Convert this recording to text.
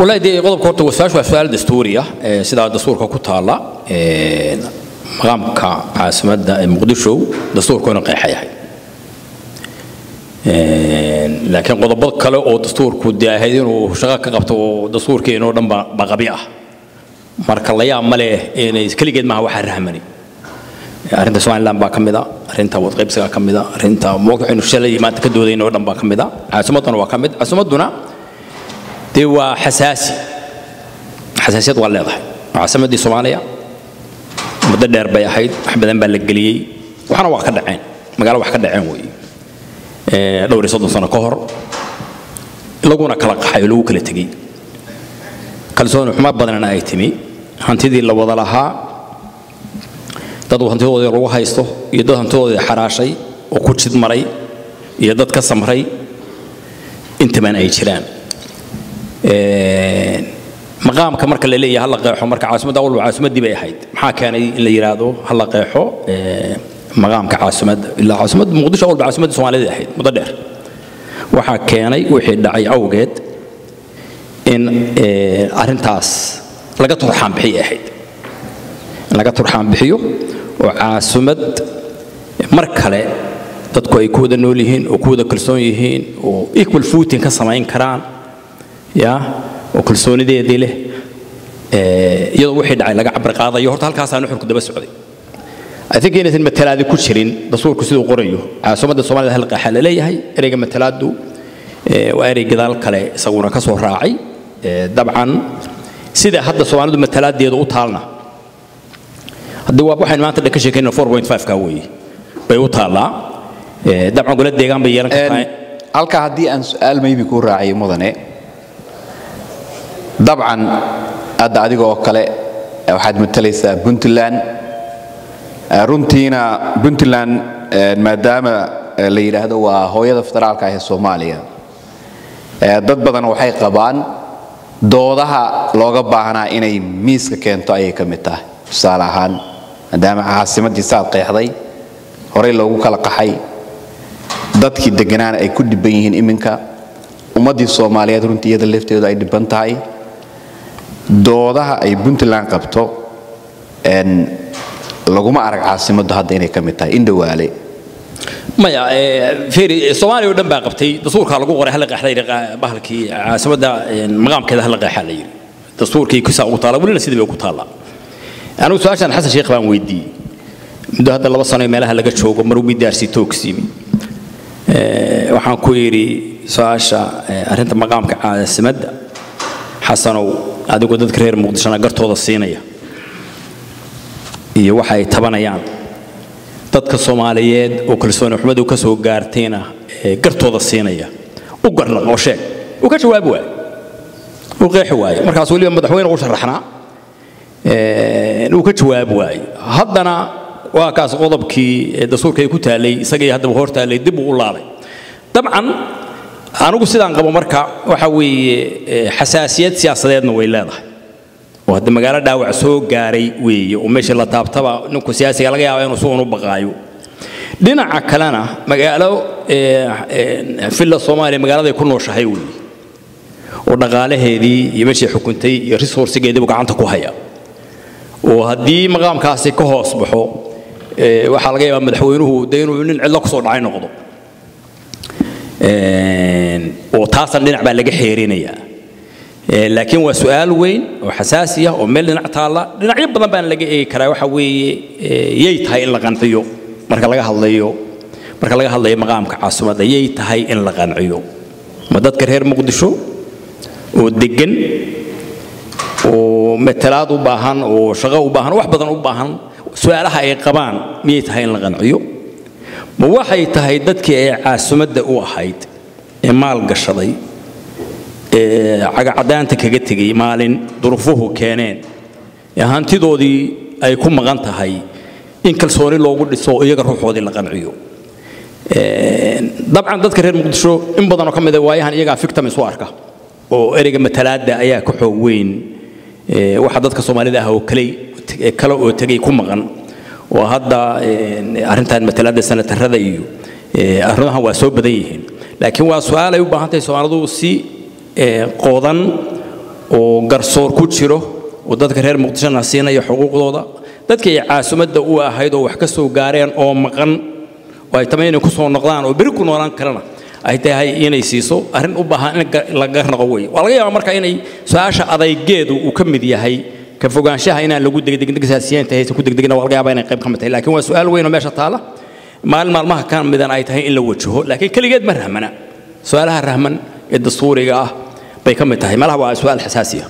wallaahi dee qodobka horta wasaash waa su'aal dastuuriya sidaa dastuurka ku taala maqaamka caasimadda ee muqdisho dastuurkuna qeexa yahay. Laakiin qodobo kale oo dastuurku dee ahayd inuu shaqo ka qabto oo dastuurkeenoo dhan ba qabi ah. Marka la yaab inay keligeed maaha waxaa rahmani. Arrinta somaliland baa ka mid a arrinta wadqaybsiga ka mid a arrinta waxaynu shalay maanta ka doodayno oo dhan baa ka mid a caasimadduna waa ka mid caasimadduna dee waa xasaasi. Xasaasiyad waa leedahay. Caasimaddii soomaaliya muddo dheer bay ahayd. Wax badan baa la geliyey. Waxna waa ka dhaceen. Magaalo wax ka dhaceen weeye dhowr iyo soddon sano ka hor laguna kala qaxay oo lagu kala tegey. Kalsooni xumo badanna ay timi. Hantidii la wada lahaa. Dad hantidoodii lagu haysto iyo dad hantidoodii xaraashay oo ku jid maray iyo dad ka samray. Intaban ay jiraan maqaamka marka la leeyahay hala qeexo marka caasimadda awalba caasimaddii bay ahayd. Maxaa keenay in la yidhaahdo hala qeexo? Maqaamka caasimadda ilaa caasimadda muqdisho awalba caasimadda soomaalida ahayd muddo dheer. Waxaa keenay wixii dhacay awgeed in arrintaas laga turxaan bixiyay ahayd. In laga turxaan bixiyo oo caasimad mar kale dadku ay ku wada nool yihiin oo ku wada kalsoon yihiin oo equal footing ka samayn karaan ya oo kalsoonideedii leh iyadoo wixii dhacay laga cabir qaadayo horta halkaasaa nuxurku daba socday. Think inaysan matalaadi ku jirin dastuurku siduu qorayo. Caasimadda soomaalida hal qaaxa la leeyahay ereyga matalaadu waa erey gadaal kale isaguna ka soo raacay. Dabcan sida hadda soomaalidu matalaadeedu u taalna haddii waa waxaynu maanta dhan ka sheekayna 4.5 ka weeye bay u taallaa. Dabcan gole deegaan bay yeelan kartaa. Haddii aan su'aal maybi kuu raaciyo mudane dabcan hadda adiga oo kale waxaad matalaysaa puntland. Runtiina puntland maadaama la yidhaahdo waa hooyada federaalka ah ee soomaaliya. Dad badan waxay qabaan doodaha looga baahnaa inay miiska keento ayay ka mid tahay. Tusaale ahaan maadaama caasimaddii saad qeexday horey loogu kala qaxay. Dadkii degganaana ay ku dhibban yihiin iminka. Ummaddii soomaaliyeed runtii iyada lafteedu ay dhibban tahay doodaha ay puntland qabto laguma arag caasimaddu hadda inay ka mid tahay indhawaale maya feri soomaaliya oo dhan baa qabtay dastuurkaa lagu qoray hala qeexday bahalkii caasimadda maqaamkeeda hala qeexaa la yidhi dastuurkii kusaa ugu taala welina sidii bay ugu taallaa. Anigu su'aashaan xasan sheekh baan weydiiyey. Muddo hadda laba sano meelaha laga joogo maruu midaarsi toogsimi waxaan ku yidhi su'aasha arrinta maqaamka caasimadda xasanow adigoo dadka reer muqdishona gartooda siinaya iyo waxa ay tabanayaan. Dadka soomaaliyeed oo kalsooni xumadu ka soo gaartayna gartooda siinaya u garnaq oo sheeg. Uu ka jawaabi waayo uu qeexi waayo markaas weliba madaxweyne u sharaxnaa uu ka jawaabi waayo haddana waa kaas qodobkii dastuurka ay ku taalay isagii haddaba hor dib uu u laalay. Dabcan anigu sidaan qabo marka waxa weeye xasaasiyad siyaasadeedna way leedahay. Oo hadda magaalo dhaawac soo gaaray weeye oo meeshii la taabtaba ninku siyaasiga laga yaaba inuu sugan u baqaayo. Dhinaca kalena magaalo filla soomaaliya magaaladay ku nooshahay weeye. Oo dhaqaalaheedii iyo meeshii xukuntay iyo resourcigeediibu gacanta ku haya oo haddii maqaamkaasi ka hoos baxo waxaa laga yaabaa madaxweynuhu de inuu nin cidlo ku soo dhacay noqdo oo taasan dhinac baa laga xeerinayaa laakiin waa su'aal weyn oo xasaasi ah oo meel dhinac taalla. Dhinacyo badan baan laga eegi karaa. Waxa weeye yay tahay in la qanciyo marka laga hadlayo marka laga hadlayo maqaamka caasimadda yay tahay in la qanciyo ma dadka reer muqdisho oo deggan oo matalaad u baahan oo shaqo u baahan wax badan u baahan su'aalaha ay qabaan miyay tahay in la qanciyo ma waxay tahay dadkii ay caasimadda u ahayd ee maal gashaday ee cagacadaanta kaga tegay maalin durufuhu keeneen. Ee hantidoodii ay ku maqan tahay in kalsooni loogu dhiso oo iyaga ruuxoodii la qanciyo. Dabcan dadka reer muqdisho in badanoo ka mid a waayahan iyagaa fictam isu arka oo ereyga matalaadda ayaa ka xoog weyn waxa dadka soomaalida ah oo kale oo tegay ku maqan oo hadda arrintan matalaadda sanatarada iyo arrimahan waa soo badan yihiin. Laakiin waa su'aal ay u baahan tahay soomaalidu si qoodan oo garsoor ku jiro oo dadka reer muqdishona siinaya xuquuqdooda. Dadkii ay caasimadda u ahayd oo wax ka soo gaareen oo maqan oo ay tamay inay ku soo noqdaan oo beri ku noolaan karana ay tahay inay siiso arrin u baahan in la garnaqo wey waa laga yaabaa marka inay su'aasha adaygeedu uu ka mid yahay ka fogaanshaha inaan lagu degdegin dadka siyaasiyiinta haysan ku degdegina waa laga yaabaa inay qayb ka mid tahay laakiin waa su'aal weyn oo meesha taala. Maalin maalmaha ka midan ay tahay in la wajaho laakiin keligeed ma rahmana. Su'aalaha rahman ee dastuuriga ah bay ka mid tahay. Malaha waa su'aal xasaasiya